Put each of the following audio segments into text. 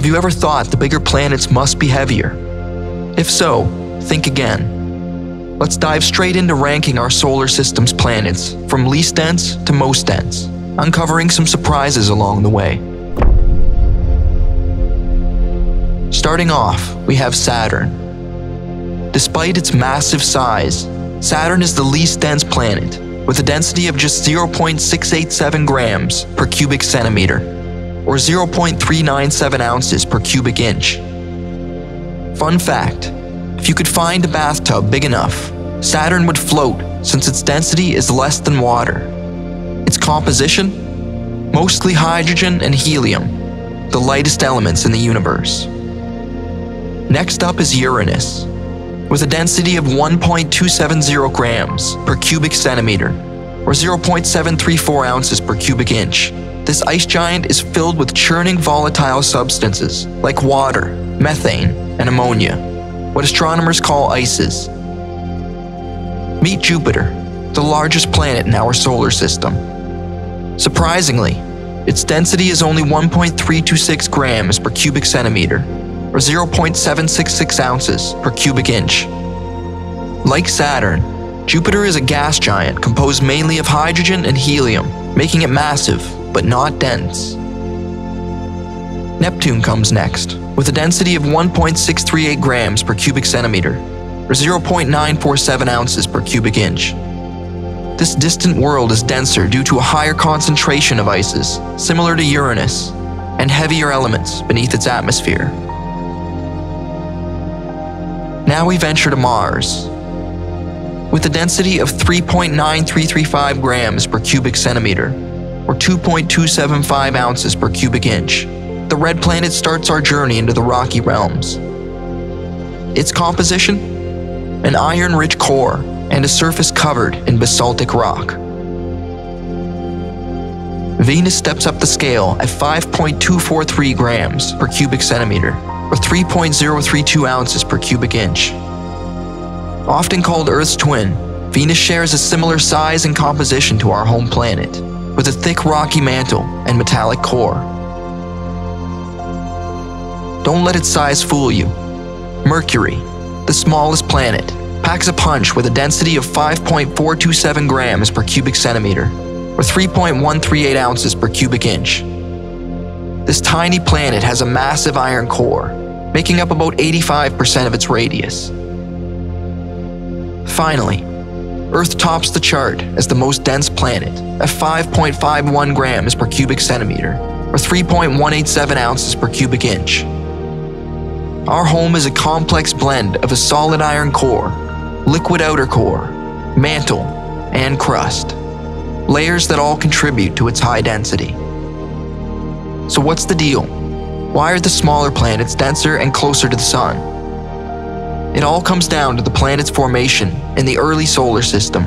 Have you ever thought the bigger planets must be heavier? If so, think again. Let's dive straight into ranking our solar system's planets, from least dense to most dense, uncovering some surprises along the way. Starting off, we have Saturn. Despite its massive size, Saturn is the least dense planet, with a density of just 0.687 grams per cubic centimeter, or 0.397 ounces per cubic inch. Fun fact if you could find a bathtub big enough, Saturn would float since its density is less than water. Its composition? Mostly hydrogen and helium, the lightest elements in the universe. Next up is Uranus, with a density of 1.270 grams per cubic centimeter, or 0.734 ounces per cubic inch. This ice giant is filled with churning volatile substances like water, methane, and ammonia, what astronomers call ices. Meet Jupiter, the largest planet in our solar system. Surprisingly, its density is only 1.326 grams per cubic centimeter, or 0.766 ounces per cubic inch. Like Saturn, Jupiter is a gas giant composed mainly of hydrogen and helium, making it massive but not dense. Neptune comes next, with a density of 1.638 grams per cubic centimeter, or 0.947 ounces per cubic inch. This distant world is denser due to a higher concentration of ices, similar to Uranus, and heavier elements beneath its atmosphere. Now we venture to Mars. With a density of 3.9335 grams per cubic centimeter, or 2.275 ounces per cubic inch, the red planet starts our journey into the rocky realms. Its composition? An iron rich core and a surface covered in basaltic rock. Venus steps up the scale at 5.243 grams per cubic centimeter, or 3.032 ounces per cubic inch. Often called Earth's twin, Venus shares a similar size and composition to our home planet, with a thick rocky mantle and metallic core. Don't let its size fool you. Mercury, the smallest planet, packs a punch with a density of 5.427 grams per cubic centimeter, or 3.138 ounces per cubic inch. This tiny planet has a massive iron core, making up about 85% of its radius. Finally, Earth tops the chart as the most dense planet at 5.51 grams per cubic centimeter, or 3.187 ounces per cubic inch. Our home is a complex blend of a solid iron core, liquid outer core, mantle, and crust, layers that all contribute to its high density. So, what's the deal? Why are the smaller planets denser and closer to the Sun? It all comes down to the planet's formation in the early solar system.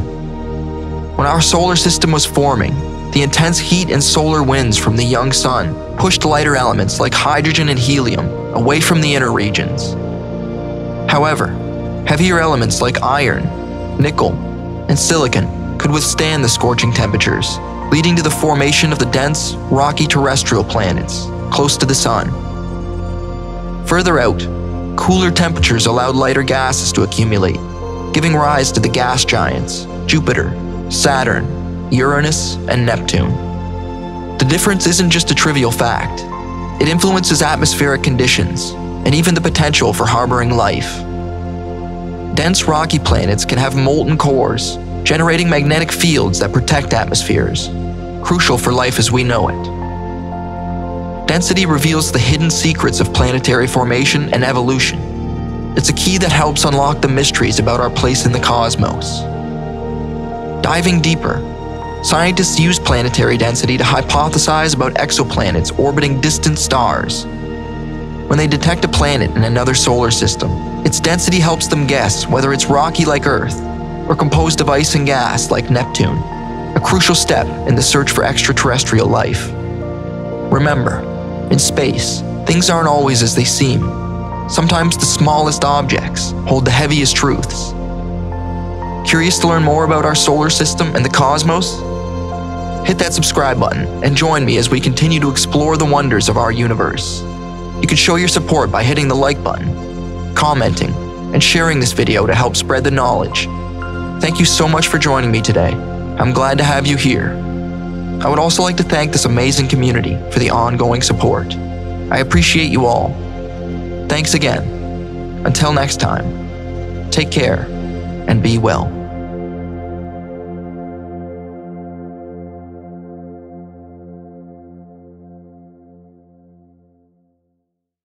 When our solar system was forming, the intense heat and solar winds from the young sun pushed lighter elements like hydrogen and helium away from the inner regions. However, heavier elements like iron, nickel, and silicon could withstand the scorching temperatures, leading to the formation of the dense, rocky terrestrial planets close to the Sun. Further out, cooler temperatures allowed lighter gases to accumulate, giving rise to the gas giants Jupiter, Saturn, Uranus, and Neptune. The difference isn't just a trivial fact, it influences atmospheric conditions and even the potential for harboring life. Dense rocky planets can have molten cores, generating magnetic fields that protect atmospheres, crucial for life as we know it. Density reveals the hidden secrets of planetary formation and evolution. It's a key that helps unlock the mysteries about our place in the cosmos. Diving deeper, scientists use planetary density to hypothesize about exoplanets orbiting distant stars. When they detect a planet in another solar system, its density helps them guess whether it's rocky like Earth or composed of ice and gas like Neptune a crucial step in the search for extraterrestrial life. Remember, in space, things aren't always as they seem. Sometimes the smallest objects hold the heaviest truths. Curious to learn more about our solar system and the cosmos? Hit that subscribe button and join me as we continue to explore the wonders of our universe. You can show your support by hitting the like button, commenting, and sharing this video to help spread the knowledge. Thank you so much for joining me today. I'm glad to have you here. I would also like to thank this amazing community for the ongoing support. I appreciate you all. Thanks again. Until next time, take care and be well.